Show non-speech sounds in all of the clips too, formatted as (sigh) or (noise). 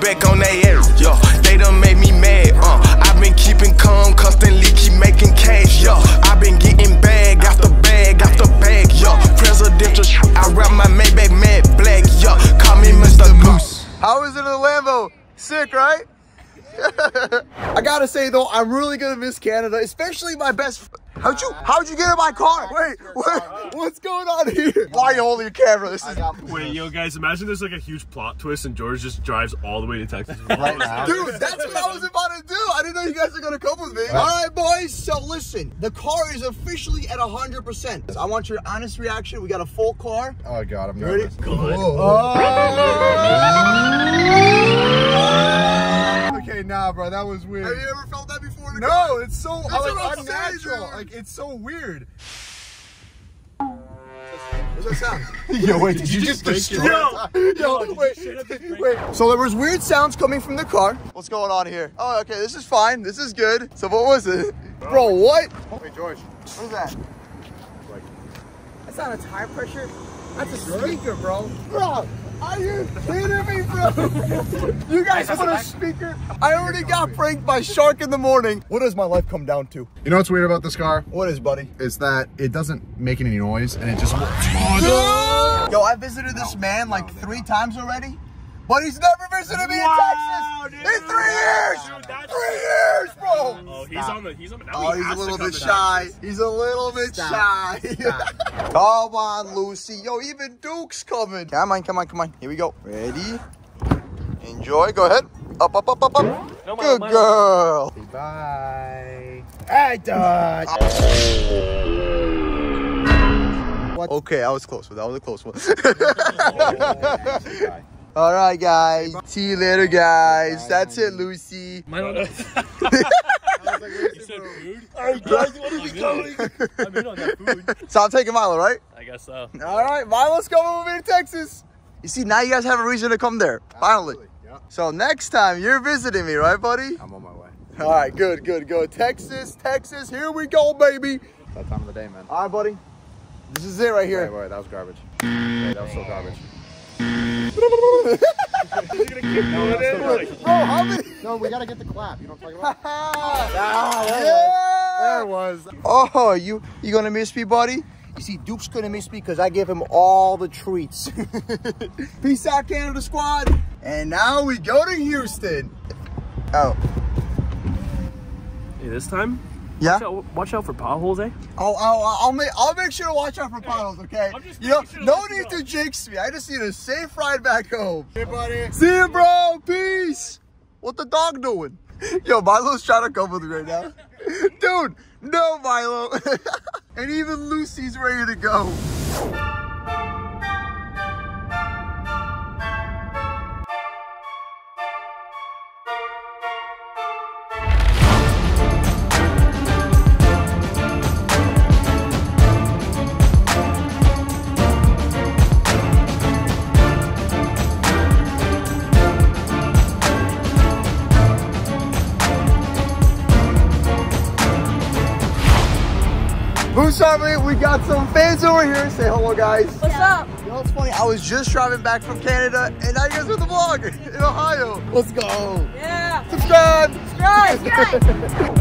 back on they ass. Yo, they done made me mad. Uh, i been keeping calm, constantly keep making cash. Yo, i been getting bag after bag after bag. Yo, presidential sh- I wrap my Maybach matte black. Yo, call me Mr. Goose. How is it in Lambo? Sick, right? I gotta say though, I'm really gonna miss Canada, especially my best. F- how'd you How'd you get in my car? Wait, wait, what's going on here? Why are you holding your camera? This is Wait, yo, guys, imagine there's like a huge plot twist and George just drives all the way to Texas. (laughs) Right now. Dude, that's what I was about to do. I didn't know you guys are gonna come with me. All right, boys. So listen, the car is officially at 100%. I want your honest reaction. We got a full car. Oh god, I'm You ready? nervous. Okay, (laughs) nah, bro, that was weird. Have you ever felt that before? In the car? No, it's so That's like, what I'm saying, unnatural. dude. Like it's so weird. What's that sound? (laughs) Yo, wait, did you just destroy? Yo, wait, wait. So there was weird sounds coming from the car. What's going on here? Oh, okay, this is fine. This is good. So what was it? Bro, what? Wait, George. What is that? That's not a tire pressure. That's a speaker, bro. Bro, are you kidding me, bro? you guys put a speaker? I already got pranked by Shark in the morning. What does my life come down to? You know what's weird about this car? What is, buddy? Is that it doesn't make any noise and it just. (gasps) (laughs) Yo, I visited this man like three times already, but he's never visited me Wow, in Texas dude. in three years. Dude, that's- Three years, bro. Oh, he's on the. He's on the. Oh, he he's a little bit shy. Texas. He's a little bit shy. (laughs) come on, Lucy. Yo, even Duke's coming. Come on, come on, come on. Here we go. Ready? Enjoy. Go ahead. Up, up, up, up, up. Good girl. Bye. Hey, Dad. Okay, I was close. That was a close one. (laughs) (laughs) All right, guys. See you later, guys. That's it, Lucy. Milo, you said food? Hey, guys, (laughs) what are we going? I'm in on that food. So I'm taking Milo, right? I guess so. All right, Milo's coming with me to Texas. You see, now you guys have a reason to come there. Finally. Yeah, So next time you're visiting me, right, buddy? I'm on my way. All right, good, good, good. Texas, Texas, here we go, baby. That time of the day, man. All right, buddy. This is it right Wait, here. wait, that was garbage. Wait, that was so garbage. (laughs) Bro, how many? No, we gotta get the clap. You know what I'm talking about? (laughs) Ah, There yeah. it was. Oh, you you gonna miss me, buddy? You see, Duke's gonna miss me because I gave him all the treats. (laughs) Peace out, Canada squad. And now we go to Houston. Oh, Hey, this time, yeah. watch out, watch out for potholes, eh? I'll, I'll, I'll make I'll make sure to watch out for potholes, okay? I'm just You know, sure no let need know. to jinx me. I just need a safe ride back home. Hey, buddy. See you, bro. Peace. What the dog doing? (laughs) Yo, Milo's trying to come with me right now. (laughs) Dude, no, Milo. (laughs) and even Lucy's ready to go. Who's me? We got some fans over here. Say hello, guys. What's up? You know what's funny? I was just driving back from Canada, and now you guys are the vlog in Ohio. Let's go. Yeah. Subscribe. Subscribe. Lucy, (laughs)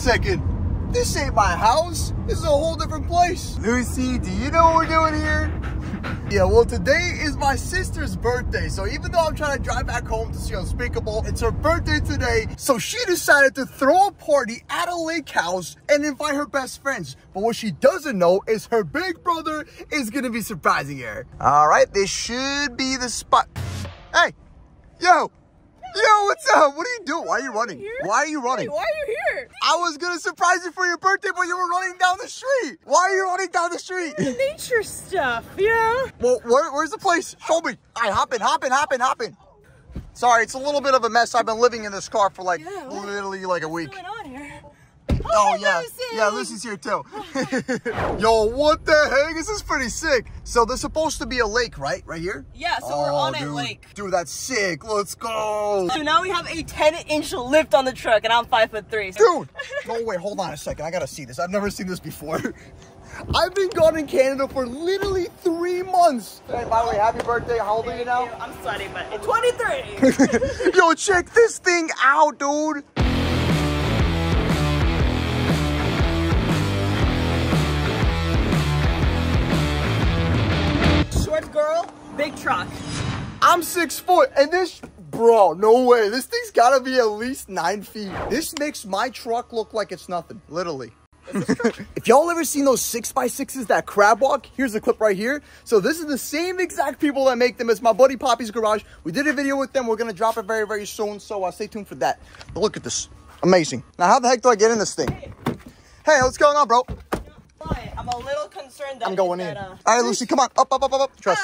second. This ain't my house. This is a whole different place. Lucy, do you know what we're doing here? (laughs) Yeah, well, today is my sister's birthday. So even though I'm trying to drive back home to see Unspeakable, it's her birthday today. So she decided to throw a party at a lake house and invite her best friends. But what she doesn't know is her big brother is going to be surprising her. All right, this should be the spot. Hey, yo, yo, what's up? What are you doing? Why are you running? Why are you running? why are you here? I was gonna surprise you for your birthday, but you were running down the street. Why are you running down the street? Nature stuff, yeah. well, where, where's the place? Show me. All right, hop in, hop in, hop in, hop in. Sorry, it's a little bit of a mess. I've been living in this car for like Yeah, literally like a week. What's going on here? (laughs) Oh yeah, yeah. Lucy's here too. (laughs) Yo, what the heck? This is pretty sick. So there's supposed to be a lake, right? Right here. Yeah, so we're on a oh, lake. Dude, that's sick. Let's go. So now we have a 10 inch lift on the truck and I'm five foot three. Dude, no wait, hold on a second. I gotta see this. I've never seen this before. (laughs) I've been gone in Canada for literally three months. Hey, by the way, happy birthday. How old are you now? I'm sweating, but 23. Yo, check this thing out, dude. Big truck. I'm six foot, and this, bro, no way. This thing's gotta be at least nine feet. This makes my truck look like it's nothing, literally. (laughs) if y'all ever seen those six by sixes that crab walk, here's a clip right here. So this is the same exact people that make them. as my buddy Poppy's Garage. We did a video with them. We're gonna drop it very, very soon. So uh, stay tuned for that. But look at this, amazing. Now, how the heck do I get in this thing? Hey, what's going on, bro? I'm a little concerned that I'm going that, in. uh, All right, Lucy, come on, up, up, up, up, up. Trust.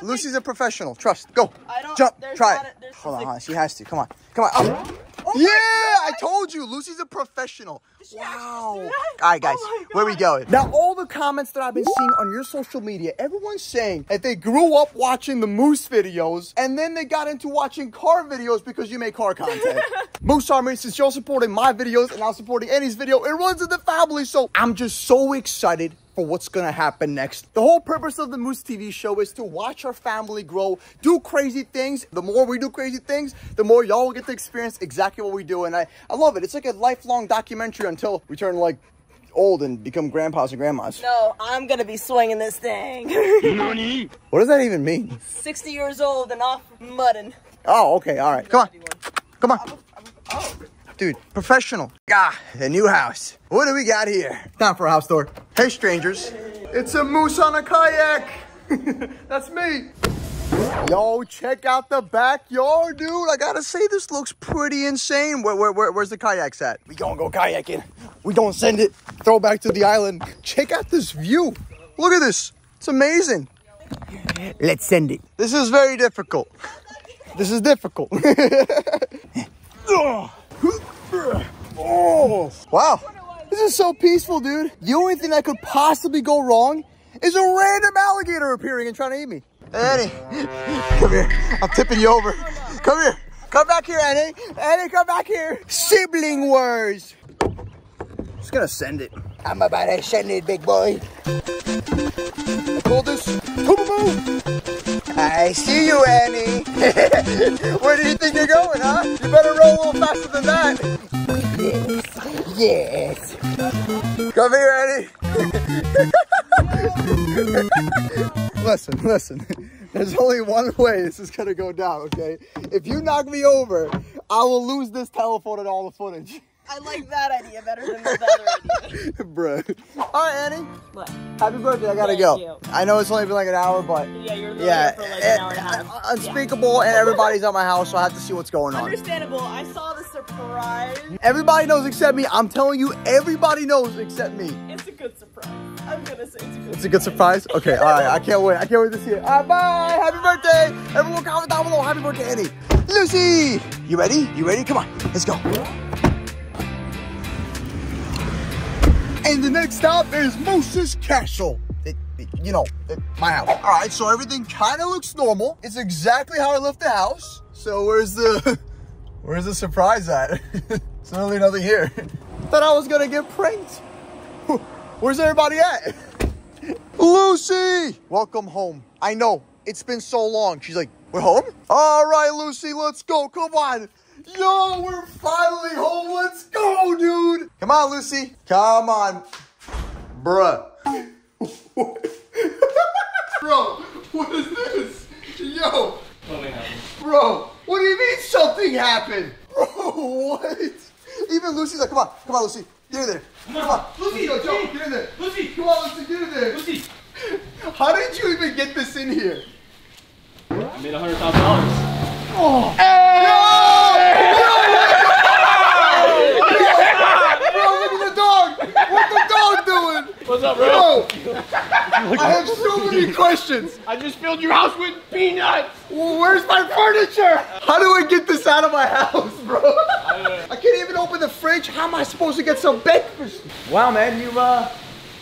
Don't think- Lucy's a professional. Trust. Go. I don't- Jump. Try it. a- hold on, hold on. She has to. Come on. Come on. Up. Oh yeah, I told you. Lucy's a professional. Wow. All right, guys. Oh where we going? Now, all the comments that I've been seeing on your social media, everyone's saying that they grew up watching the Moose videos and then they got into watching car videos because you make car content. (laughs) Moose Army, since you're supporting my videos and I'm supporting Annie's video, it runs in the family. So I'm just so excited for what's gonna happen next. The whole purpose of the Moose TV show is to watch our family grow, do crazy things. The more we do crazy things, the more y'all will get to experience exactly what we do. And I, I love it. It's like a lifelong documentary until we turn like old and become grandpas and grandmas. No, I'm gonna be swinging this thing. (laughs) What does that even mean? 60 years old and off mudding. Oh, okay, all right. Come on. Come on. Oh. Dude, professional. Ah, a new house. What do we got here? Time for a house tour. Hey, strangers. It's a moose on a kayak. (laughs) That's me. Yo, check out the backyard, dude. I gotta say, this looks pretty insane. Where, where, where, where's the kayaks at? We gonna go kayaking. We gonna send it, throw back to the island. Check out this view. Look at this. It's amazing. Let's send it. This is very difficult. This is difficult. (laughs) (laughs) oh, (laughs) wow. This is so peaceful, dude. The only thing that could possibly go wrong is a random alligator appearing and trying to eat me. Annie, (laughs) come here. I'm tipping you over. Come here. Come back here, Annie. Annie, come back here. Sibling wars. Just gonna send it. I'm about to send it, big boy. I call this. I see you, Annie. (laughs) Where do you think you're going, huh? You better roll a little faster than that. Yes. Yes. Come here, Annie. (laughs) listen, listen. There's only one way this is gonna go down, okay? If you knock me over, I will lose this telephone and all the footage. I like that idea better than the other idea. (laughs) Bruh. All right, Annie. What? Happy birthday. I gotta Thank go. you. I know it's only been like an hour, but Yeah, you're yeah, for like an hour and a half. uh, unspeakable, and everybody's at my house, so I have to see what's going on. Understandable. I saw the surprise. Everybody knows except me. I'm telling you, everybody knows except me. It's a good surprise. I'm gonna say it's a good It's a good surprise. Okay, all right. I can't wait. I can't wait to see it. All right, bye. Happy birthday. Everyone comment down below. Happy birthday, Annie. Lucy, you ready? You ready? Come on. Let's go. And the next stop is Moose's Castle. It, it- you know, it, my house. All right, so everything kind of looks normal. It's exactly how I left the house. So where's the, (laughs) where's the surprise at? (laughs) There's really nothing here. (laughs) Thought I was gonna get pranked. Where's everybody at? Lucy! Welcome home. I know, it's been so long. She's like, we're home? All right, Lucy, let's go. Come on. Yo, we're finally home. Let's go, dude. Come on, Lucy. Come on. Bruh. (laughs) Bro, what is this? Yo. Bro, what do you mean something happened? (laughs) Bro, what? Even Lucy's like, come on, come on, Lucy. Get in there. Come on. Lucy, yo, Joe, get in there. Lucy, come on, Lucy, get in there. Lucy. (laughs) How did you even get this in here? I made a hundred thousand oh, dollars. Bro, look at the dog. What's the dog doing? What's up, bro? Bro, (laughs) I have so many questions. I just filled your house with peanuts. Well, where's my furniture? How do I get this out of my house, (laughs) bro? I can't even open the fridge. How am I supposed to get some breakfast? Wow, man, you've uh,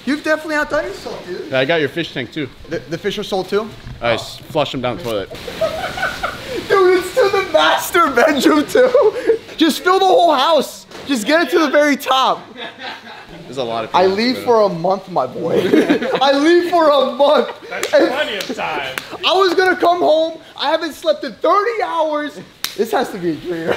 you've definitely outdone yourself, dude. I got your fish tank too. The, the fish are sold too. I s- flush them down the toilet. (laughs) Dude, it's to the master bedroom too. Just fill the whole house. Just get it to the very top. There's a lot of. I leave for a month, my boy. (laughs) I leave for a month. And Plenty of time. I was gonna come home. I haven't slept in 30 hours. This has to be a dream. (laughs)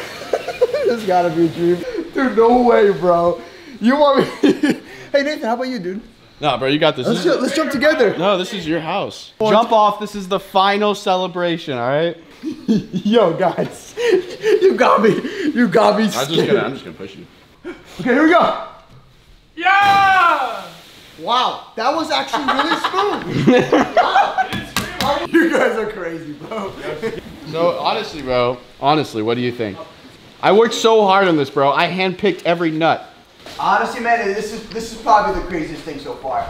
this gotta be a dream. Dude, no way, bro. You want me? (laughs) hey Nathan, how about you, dude? Nah, bro, you got this. Let's, This ju- let's jump together. no, this is your house. Jump off. This is the final celebration. All right. Yo, guys, you got me. You got me. I'm just scared. gonna. I'm just gonna push you. Okay, here we go. Yeah! Wow, that was actually really (laughs) smooth. wow. (laughs) You guys are crazy, bro. So honestly, bro. Honestly, what do you think? I worked so hard on this, bro. I handpicked every nut. Honestly, man, this is this is probably the craziest thing so far.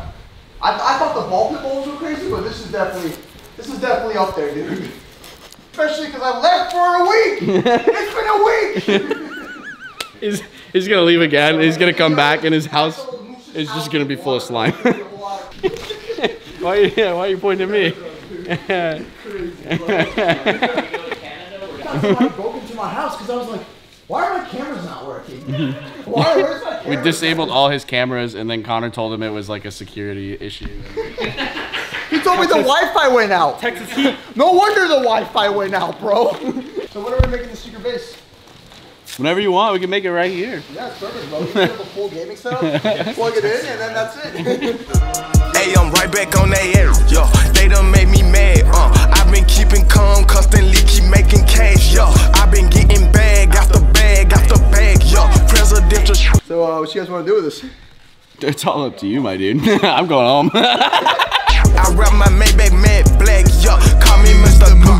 I, I thought the ball pit bowls were crazy, but this is definitely this is definitely up there, dude. Especially because I left for a week. (laughs) it's been a week. (laughs) He's he's gonna leave again. He's gonna come back, and his house is just gonna be full of slime. (laughs) why? Are you, yeah, why are you pointing at me? I broke into my house because I was like, why are my cameras not working? why? Where's my we disabled all his cameras, and then Connor told him it was like a security issue. He told me the Wi-Fi went out. Texas heat. No wonder the Wi-Fi went out, bro. (laughs) so when are we making the secret base? Whenever you want, we can make it right here. Yeah, it's perfect, bro. We just have a full gaming setup, (laughs) plug it in, and then that's it. (laughs) Hey, I'm right back on they ass, yo. They done made me mad, uh. I've been keeping calm, constantly keep making cash, yo. I've been getting bag after bag after bag, yo. Presidential sh- so, uh, what you guys want to do with this? It's all up to you, my dude. I'm going home wrap my Maybach matte black, yo. Call me Mr. Blue.